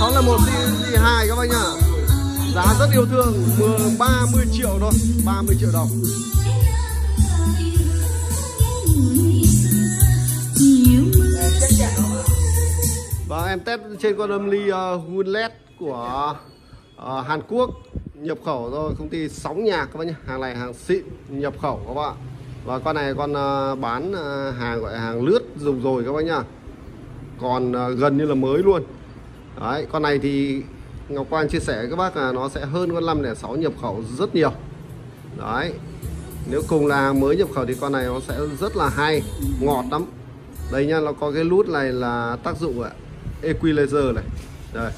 một C hai các bác nhá. Giá rất yêu thương 30 triệu thôi 30 triệu đồng. Và em test trên con âm ly ờ, uh, Winlet của uh, Hàn Quốc. Nhập khẩu rồi công ty sóng nhạc các bác nhé hàng này hàng xịn nhập khẩu các bạn và con này con uh, bán uh, hàng gọi hàng lướt dùng rồi các bác nhá. Còn uh, gần như là mới luôn đấy, con này thì Ngọc Quang chia sẻ với các bác là nó sẽ hơn con 506 nhập khẩu rất nhiều. Đấy, nếu cùng là mới nhập khẩu thì con này nó sẽ rất là hay, ngọt lắm. Đây nha nó có cái nút này là tác dụng ạ, equalizer này. Đây,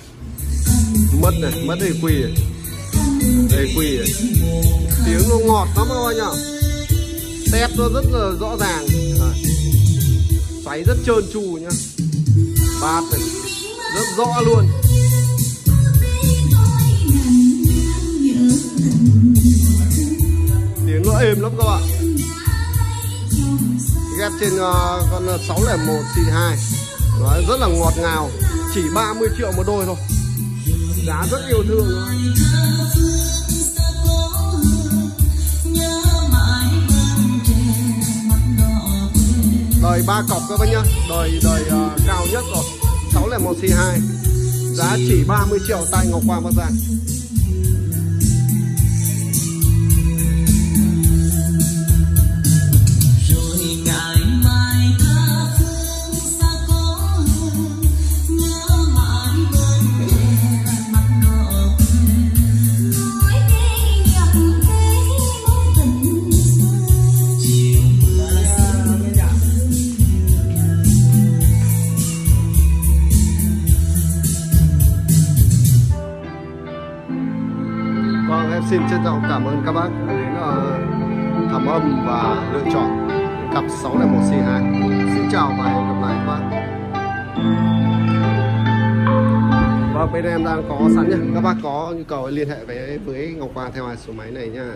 mất này, mất equi này. Equi này. Tiếng nó ngọt lắm các bác nhá. Tép nó rất là rõ ràng. Đấy. xoáy rất trơn tru nhá. Bát này rất rõ luôn. Tiếng nó êm lắm các bạn. Ghép trên uh, con ờ, 601 C2 nó rất là ngọt ngào. Chỉ 30 triệu một đôi thôi. Giá rất yêu thương. Luôn. đời ba cọc các bác nhá. Đời đời uh, cao nhất rồi là 601 C2 giá chỉ 30 triệu tại Ngọc Quang Bắc Giang em xin trân trọng cảm ơn các bác đến uh, thẩm âm và lựa chọn cặp 601 C2. Xin chào và hẹn gặp lại các bác. Vâng, bên em đang có sẵn nhé. Các bác có nhu cầu liên hệ với với Ngọc Hoàng theo số máy này nha.